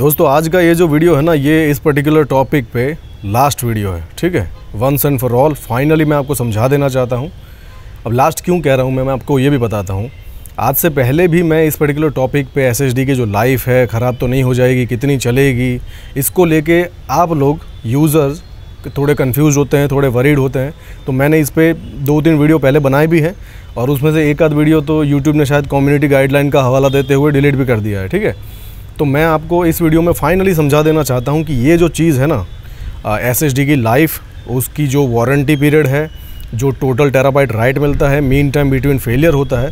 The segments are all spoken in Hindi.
दोस्तों, आज का ये जो वीडियो है ना, ये इस पर्टिकुलर टॉपिक पे लास्ट वीडियो है, ठीक है? Once and for all finally मैं आपको समझा देना चाहता हूँ। अब लास्ट क्यों कह रहा हूँ, मैं मैं आपको ये भी बताता हूँ। आज से पहले भी मैं इस पर्टिकुलर टॉपिक पे एस की जो लाइफ है, ख़राब तो नहीं हो जाएगी, कितनी चलेगी, इसको लेके आप लोग यूज़र्स थोड़े कंफ्यूज होते हैं, थोड़े वरीड होते हैं। तो मैंने इस पर दो तीन वीडियो पहले बनाए भी हैं, और उसमें से एक आध वीडियो तो यूट्यूब ने शायद कम्युनिटी गाइडलाइन का हवाला देते हुए डिलीट भी कर दिया है, ठीक है? तो मैं आपको इस वीडियो में फाइनली समझा देना चाहता हूँ कि ये जो चीज़ है ना एस एस डी की लाइफ उसकी जो वारंटी पीरियड है, जो टोटल टेराबाइट राइट मिलता है मीन टाइम बिटवीन फेलियर होता है,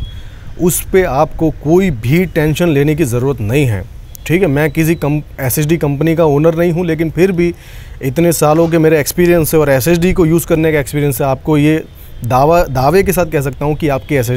उस पर आपको कोई भी टेंशन लेने की ज़रूरत नहीं है। ठीक है, मैं किसी कम एसएसडी कंपनी का ओनर नहीं हूँ, लेकिन फिर भी इतने सालों के मेरे एक्सपीरियंस से और एसएसडी को यूज़ करने का एक्सपीरियंस से आपको ये दावा, दावे के साथ कह सकता हूँ कि आपकी एस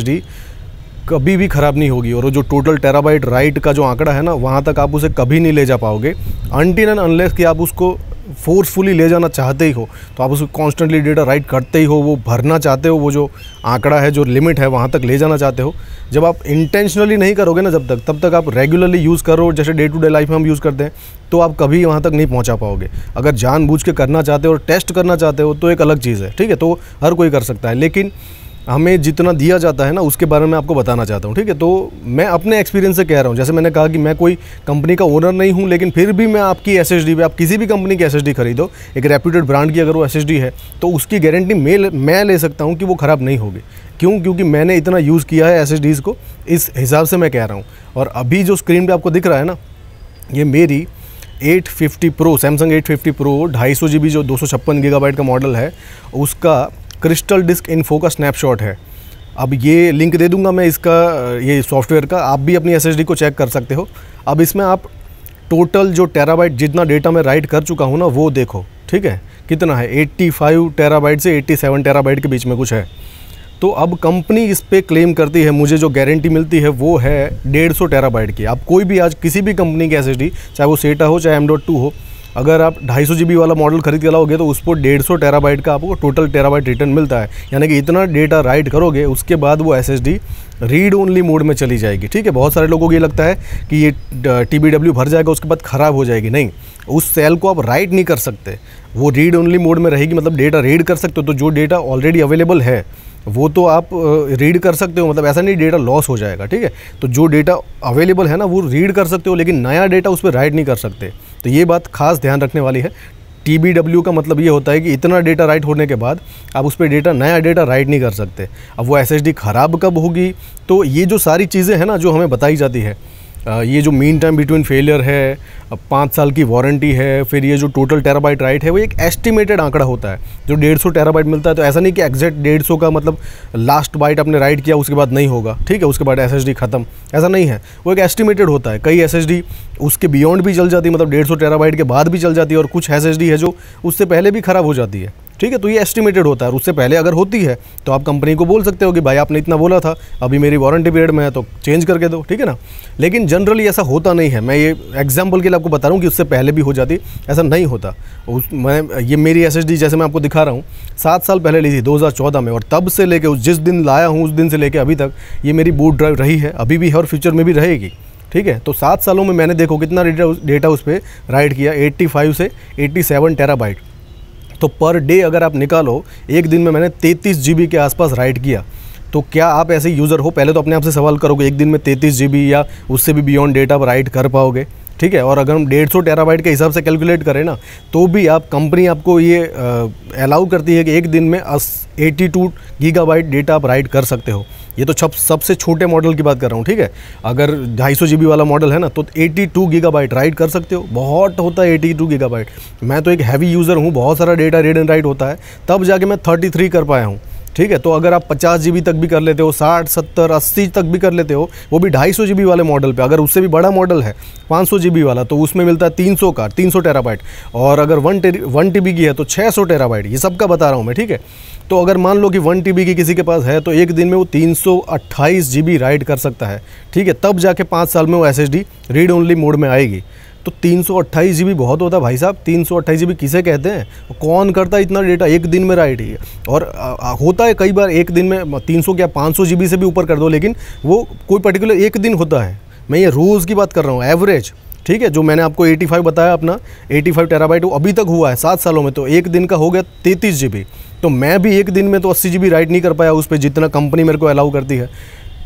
कभी भी ख़राब नहीं होगी। और जो टोटल टेराबाइट राइट का जो आंकड़ा है ना, वहाँ तक आप उसे कभी नहीं ले जा पाओगे। अनटिन एंड अनलेस कि आप उसको फोर्सफुली ले जाना चाहते ही हो तो आप उसको कॉन्स्टेंटली डेटा राइट करते ही हो, वो भरना चाहते हो, वो जो आंकड़ा है, जो लिमिट है, वहाँ तक ले जाना चाहते हो। जब आप इंटेंशनली नहीं करोगे ना जब तक, तब तक आप रेगुलरली यूज़ करो जैसे डे टू डे लाइफ में हम यूज़ करते हैं तो आप कभी वहाँ तक नहीं पहुँचा पाओगे। अगर जानबूझ के करना चाहते हो और टेस्ट करना चाहते हो तो एक अलग चीज़ है, ठीक है? तो हर कोई कर सकता है। लेकिन हमें जितना दिया जाता है ना, उसके बारे में आपको बताना चाहता हूँ, ठीक है? तो मैं अपने एक्सपीरियंस से कह रहा हूँ, जैसे मैंने कहा कि मैं कोई कंपनी का ओनर नहीं हूँ, लेकिन फिर भी मैं आपकी एस एस आप किसी भी कंपनी की एस एस खरीदो, एक रेप्यूटेड ब्रांड की अगर वो एस है तो उसकी गारंटी मैं मैं ले सकता हूँ कि वो ख़राब नहीं होगी। क्यों? क्योंकि मैंने इतना यूज़ किया है एस को, इस हिसाब से मैं कह रहा हूँ। और अभी जो स्क्रीन पर आपको दिख रहा है ना, ये मेरी 850 प्रो सैमसंग 850 प्रो ढाई सौ जी बी जो दो सौ छप्पन गीगाबाइट का मॉडल है, उसका क्रिस्टल डिस्क इन्फो का स्नैपशॉट है। अब ये लिंक दे दूँगा मैं इसका, ये सॉफ्टवेयर का, आप भी अपनी एस को चेक कर सकते हो। अब इसमें आप टोटल जो टेराबाइट जितना डेटा मैं राइट कर चुका हूँ ना, वो देखो, ठीक है? कितना है? 85 टेराबाइट से 87 टेराबाइट के बीच में कुछ है। तो अब कंपनी इस पर क्लेम करती है, मुझे जो गारंटी मिलती है, वो है डेढ़ सौ टेराबाइट की। आप कोई भी आज किसी भी कंपनी की एस चाहे वो सेटा हो, चाहे एम डॉट टू हो अगर आप ढाई सौ वाला मॉडल खरीद के लाओगे तो उस पर डेढ़ सौ टेराबाइट का आपको टोटल टेराबाइट रिटर्न मिलता है। यानी कि इतना डेटा राइट करोगे, उसके बाद वो एसएसडी रीड ओनली मोड में चली जाएगी। ठीक है, बहुत सारे लोगों को ये लगता है कि ये टी भर जाएगा, उसके बाद ख़राब हो जाएगी। नहीं, उस सेल को आप राइट नहीं कर सकते। वो रीड ओनली मोड में रहेगी मतलब डेटा रीड कर सकते हो तो जो डेटा ऑलरेडी अवेलेबल है, वो तो आप रीड कर सकते हो मतलब ऐसा नहीं डेटा लॉस हो जाएगा। ठीक है तो जो डेटा अवेलेबल है ना, वो रीड कर सकते हो, लेकिन नया डेटा उस पर राइट नहीं कर सकते। तो ये बात खास ध्यान रखने वाली है। टी बी डब्ल्यू का मतलब ये होता है कि इतना डेटा राइट होने के बाद आप उस पर डेटा नया डेटा राइट नहीं कर सकते। अब वो एस ख़राब कब होगी? तो ये जो सारी चीज़ें हैं ना, जो हमें बताई जाती है ये जो मीन टाइम बिटवीन फेलियर है पाँच साल की वारंटी है, फिर ये जो टोटल टेराबाइट राइट है, वो एक एस्टिमेटेड आंकड़ा होता है। जो डेढ़ सौ टेराबाइट मिलता है तो ऐसा नहीं कि एग्जैक्ट डेढ़ सौ का मतलब लास्ट बाइट आपने राइट किया, उसके बाद नहीं होगा। ठीक है, उसके बाद एस ख़त्म। ऐसा नहीं है। वो एक एस्टिमेटेड होता है। कई एस उसके बियॉन्ड भी चल जाती है मतलब डेढ़ सौ टेराबाइट के बाद भी चल जाती है, और कुछ एसएसडी है जो उससे पहले भी ख़राब हो जाती है। ठीक है तो ये एस्टिमेटेड होता है उससे पहले अगर होती है तो आप कंपनी को बोल सकते हो कि भाई आपने इतना बोला था, अभी मेरी वारंटी पीरियड में है तो चेंज करके दो, ठीक है ना? लेकिन जनरली ऐसा होता नहीं है। मैं ये एग्ज़ाम्पल के लिए आपको बता रहा हूँ कि उससे पहले भी हो जाती, ऐसा नहीं होता। उस, मैं, ये मेरी एसएसडी जैसे मैं आपको दिखा रहा हूँ, सात साल पहले ली थी, दो हज़ार चौदह में, और तब से लेकर जिस दिन लाया हूँ, उस दिन से लेकर अभी तक, ये मेरी बूट ड्राइव रही है, अभी भी है और फ्यूचर में भी रहेगी, ठीक है? तो सात सालों में मैंने देखो कितना डेटा उस पर राइड किया 85 से 87 टेराबाइट तो पर डे अगर आप निकालो, एक दिन में मैंने तैंतीस जी के आसपास राइड किया। तो क्या आप ऐसे यूज़र हो? पहले तो अपने आप से सवाल करोगे, एक दिन में तैंतीस जी या उससे भी बियॉन्ड डेटा आप राइड कर पाओगे? ठीक है, और अगर हम डेढ़ सौ टेराबाइट के हिसाब से कैलकुलेट करें ना तो भी आप कंपनी आपको ये अलाउ करती है कि एक दिन में अस, एटी टू गीगाबाइट डेटा आप राइट कर सकते हो। ये तो छप, सबसे छोटे मॉडल की बात कर रहा हूँ, ठीक है? अगर ढाई सौ जी वाला मॉडल है ना तो एटी टू गीगाबाइट राइट कर सकते हो। बहुत होता है एटी टू गीगाबाइट। मैं तो एक हैवी यूज़र हूँ, बहुत सारा डेटा रीड एंड राइट होता है। तब जाके मैं थर्टी थ्री कर पाया हूँ। ठीक है? तो अगर आप पचास जी तक भी कर लेते हो, साठ, सत्तर, अस्सी तक भी कर लेते हो, वो भी ढाई सौ वाले मॉडल पे, अगर उससे भी बड़ा मॉडल है, पाँच सौ वाला तो उसमें मिलता है तीन सौ का, तीन सौ टेराबाइट और अगर वन टे वन टी की है तो छः सौ टेराबाइट ये सब का बता रहा हूँ मैं, ठीक है? तो अगर मान लो कि वन टी की किसी के पास है तो एक दिन में वो तीन सौ राइड कर सकता है, ठीक है? तब जाके पाँच साल में वो S S D read only mode में आएगी। तो तीन सौ अट्ठाईस जी बी बहुत होता है भाई साहब। तीन सौ अट्ठाईस जी बी किसे कहते हैं? कौन करता है इतना डेटा एक दिन में राइट ही और आ, होता है कई बार एक दिन में तीन सौ क्या पाँच सौ जी बी से भी ऊपर कर दो लेकिन वो कोई पर्टिकुलर एक दिन होता है। मैं ये रोज़ की बात कर रहा हूँ एवरेज ठीक है? जो मैंने आपको 85 बताया अपना 85 फाइव टेराबाइट वो अभी तक हुआ है सात सालों में तो एक दिन का हो गया तैंतीस जी तो मैं भी एक दिन में तो अस्सी जी राइट नहीं कर पाया उस पर जितना कंपनी मेरे को अलाउ करती है।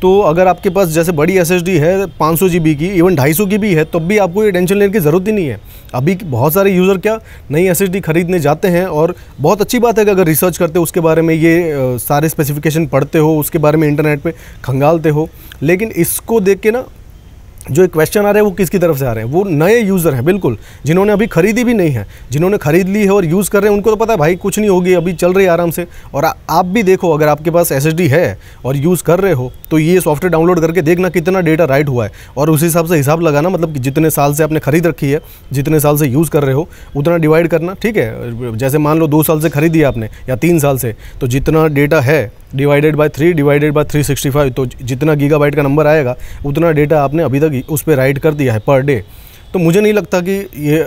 तो अगर आपके पास जैसे बड़ी एसएसडी है, पाँच सौ की इवन ढाई सौ की भी है, तब भी आपको ये टेंशन लेने की ज़रूरत ही नहीं है। अभी बहुत सारे यूज़र क्या, नई एस खरीदने जाते हैं और बहुत अच्छी बात है कि अगर रिसर्च करते हो, उसके बारे में ये सारे स्पेसिफिकेशन पढ़ते हो, उसके बारे में इंटरनेट पर खंगालते हो। लेकिन इसको देख के ना जो एक क्वेश्चन आ रहे हैं वो किसकी तरफ़ से आ रहे हैं? वो नए यूज़र हैं बिल्कुल। जिन्होंने अभी खरीदी भी नहीं है जिन्होंने खरीद ली है और यूज़ कर रहे हैं उनको तो पता है भाई कुछ नहीं होगी अभी चल रही है आराम से। और आ, आप भी देखो अगर आपके पास एस है और यूज़ कर रहे हो तो ये सॉफ्टवेयर डाउनलोड करके देखना कितना डेटा राइट हुआ है। और उस हिसाब से हिसाब लगाना मतलब कि जितने साल से आपने खरीद रखी है जितने साल से यूज़ कर रहे हो उतना डिवाइड करना ठीक है? जैसे मान लो दो साल से खरीदी आपने या तीन साल से तो जितना डेटा है divided by three divided by three sixty five तो जितना गीगाबाइट का नंबर आएगा, उतना डेटा आपने अभी तक उस पर राइट कर दिया है पर डे तो मुझे नहीं लगता कि ये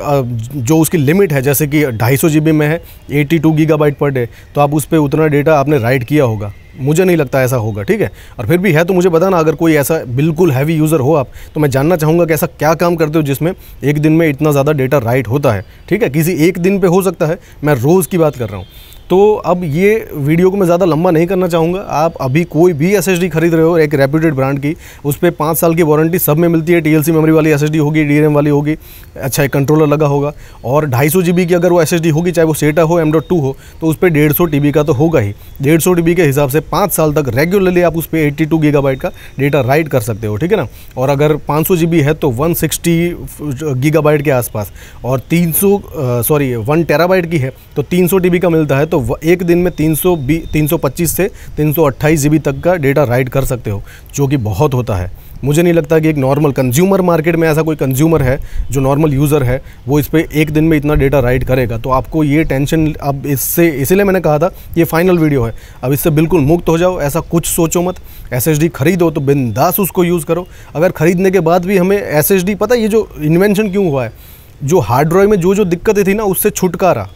जो उसकी लिमिट है, जैसे कि ढाई सौ जी में है eighty two gigabyte per day तो आप उस पर उतना डेटा आपने राइट किया होगा। मुझे नहीं लगता ऐसा होगा, ठीक है? और फिर भी है तो मुझे बताना, अगर कोई ऐसा बिल्कुल हैवी यूज़र हो आप तो मैं जानना चाहूँगा कि ऐसा क्या काम करते हो जिसमें एक दिन में इतना ज़्यादा डेटा राइट होता है, ठीक है? किसी एक दिन पे हो सकता है, मैं रोज़ की बात कर रहा हूँ। तो अब ये वीडियो को मैं ज़्यादा लंबा नहीं करना चाहूँगा। आप अभी कोई भी एस खरीद रहे हो, एक रेप्यूटेड ब्रांड की, उस पर पाँच साल की वारंटी सब में मिलती है। टी मेमोरी वाली एस होगी डी वाली होगी अच्छा एक कंट्रोलर लगा होगा। और ढाई सौ की अगर वो एस होगी, चाहे वो सेटा हो एम हो तो उस पर डेढ़ सौ का तो होगा ही। डेढ़ सौ के हिसाब से पाँच साल तक रेगुलरली आप उस पर एट्टी टू का डेटा राइट कर सकते हो, ठीक है ना? और अगर पाँच सौ है तो वन सिक्सटी के आसपास। और तीन सौ सॉरी वन टेराबाइट की है तो तीन सौ का मिलता है तो तो एक दिन में तीन सौ सौ तीन सौ तक का डेटा राइट कर सकते हो, जो कि बहुत होता है। मुझे नहीं लगता कि एक नॉर्मल कंज्यूमर मार्केट में ऐसा कोई कंज्यूमर है, जो नॉर्मल यूज़र है, वो इस पर एक दिन में इतना डेटा राइट करेगा। तो आपको ये टेंशन, अब इससे, इसीलिए मैंने कहा था, ये फाइनल वीडियो है। अब इससे बिल्कुल मुक्त हो जाओ, ऐसा कुछ सोचो मत। एस खरीदो तो बिंदास उसको यूज़ करो। अगर ख़रीदने के बाद भी हमें एसएसडी, पता ये जो इन्वेंशन क्यों हुआ है? जो हार्ड ड्राइव में जो जो दिक्कतें थी ना, उससे छुटकारा।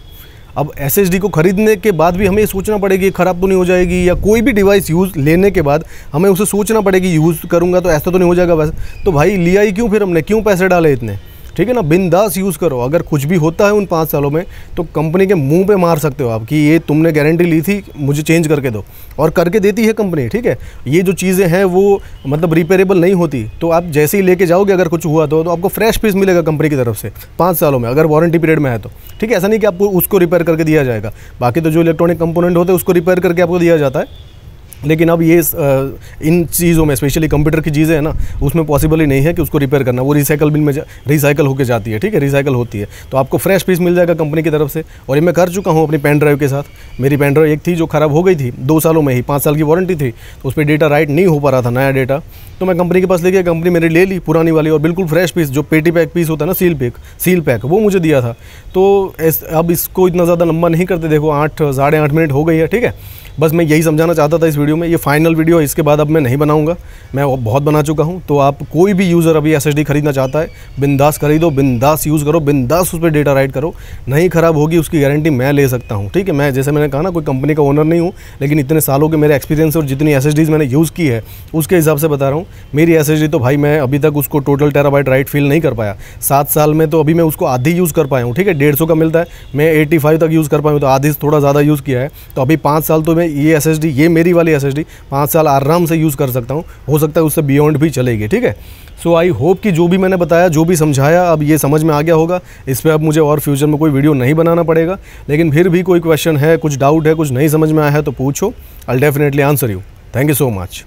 अब एस को ख़रीदने के बाद भी हमें सोचना पड़ेगी ख़राब तो नहीं हो जाएगी, या कोई भी डिवाइस यूज़ लेने के बाद हमें उसे सोचना पड़ेगी यूज़ करूँगा तो ऐसा तो नहीं हो जाएगा वैसे तो भाई लिया ही क्यों फिर हमने? क्यों पैसे डाले इतने? ठीक है ना बिंदास यूज़ करो। अगर कुछ भी होता है उन पाँच सालों में तो कंपनी के मुँह पे मार सकते हो आप कि ये तुमने गारंटी ली थी मुझे चेंज करके दो। और करके देती है कंपनी ठीक है? ये जो चीज़ें हैं वो मतलब रिपेयरेबल नहीं होती। तो आप जैसे ही लेके जाओगे अगर कुछ हुआ तो, तो आपको फ्रेश पीस मिलेगा कंपनी की तरफ़ से पाँच सालों में अगर वारंटी पीरियड में है तो। ठीक है ऐसा नहीं कि आपको उसको रिपेयर करके दिया जाएगा। बाकी तो जो इलेक्ट्रॉनिक कंपोनेंट होते हैं उसको रिपेयर करके आपको दिया जाता है। लेकिन अब ये इन चीज़ों में स्पेशली कंप्यूटर की चीज़ें हैं ना, उसमें पॉसिबल ही नहीं है कि उसको रिपेयर करना। वो रिसाइकल बिन में रिसाइकल होकर जाती है, ठीक है? रिसाइकल होती है। तो आपको फ्रेश पीस मिल जाएगा कंपनी की तरफ़ से। और ये मैं कर चुका हूँ अपनी पेन ड्राइव के साथ। मेरी पेन ड्राइव एक थी जो ख़राब हो गई थी, दो सालों में ही, पाँच साल की वारंटी थी। तो उस पर डेटा राइट नहीं हो पा रहा था, नया डेटा तो मैं कंपनी के पास लेके कंपनी मेरी ले ली पुरानी वाली और बिल्कुल फ्रेश पीस जो पेटी पैक पीस होता है ना सील पैक सील पैक वो मुझे दिया था। तो अब इसको इतना ज़्यादा लंबा नहीं करते, देखो, आठ, साढ़े आठ मिनट हो गई है, ठीक है? बस मैं यही समझाना चाहता था इस वीडियो में, ये फाइनल वीडियो है, इसके बाद अब मैं नहीं बनाऊँगा। मैं बहुत बना चुका हूँ तो आप कोई भी यूज़र अभी एस खरीदना चाहता है, बिंदास खरीदो, बिंदास यूज़ करो, बिंदास उस पर डेटा राइट करो। नहीं ख़राब होगी, उसकी गारंटी मैं ले सकता हूँ, ठीक है? मैं, जैसे मैंने कहा ना, कोई कंपनी का ओनर नहीं हूँ, लेकिन इतने सालों के मेरे एक्सपीरियंस और जितनी एस मैंने यूज़ की है, उसके हिसाब से बता रहा हूँ, मेरी एस तो भाई मैं अभी तक उसको टोटल टेराबाइट राइट फील नहीं कर पाया। सात साल में तो अभी मैं उसको आधी यूज़ कर पाया हूँ, ठीक है? डेढ़ का मिलता है, मैं एट्टी तक यूज़ कर पाया हूँ तो आधी थोड़ा ज़्यादा यूज़ किया है तो अभी पाँच साल तो मैं ये एसएसडी ये मेरी वाली एस एस साल आराम से यूज़ कर सकता हूँ। हो सकता है उससे बियॉन्ड भी चलेगी, ठीक है? सो आई होप कि जो भी मैंने बताया, जो भी समझाया, अब ये समझ में आ गया होगा। इस पर अब मुझे और फ्यूचर में कोई वीडियो नहीं बनाना पड़ेगा। लेकिन फिर भी कोई क्वेश्चन है, कुछ डाउट है, कुछ नहीं समझ में आया है तो पूछो। I definitely answer you thank you so much